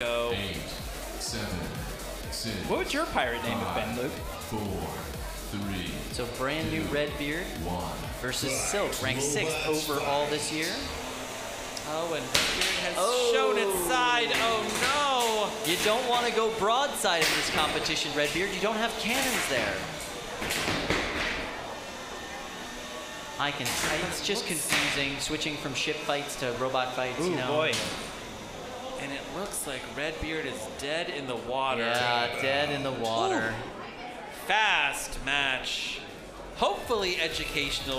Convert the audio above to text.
go. Eight, seven, six, What would your pirate name have been, Luke? four, three, So brand new Redbeard one. versus Silk, ranked sixth overall this year. Oh, and Redbeard has Oh. shown its side. Oh no! You don't want to go broadside in this competition, Redbeard. You don't have cannons there. I can. It's just confusing switching from ship fights to robot fights. no! Ooh you know. boy. Looks like Redbeard is dead in the water. Yeah, dead in the water. Fast match. Hopefully educational